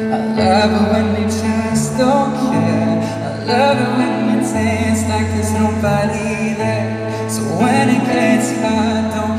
I love it when we just don't care. I love it when we dance like there's nobody there. So when it gets hard, don't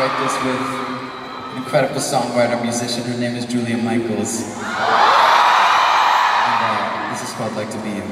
this with an incredible songwriter, musician. Her name is Julia Michaels. And, uh, this is called Like to Be You.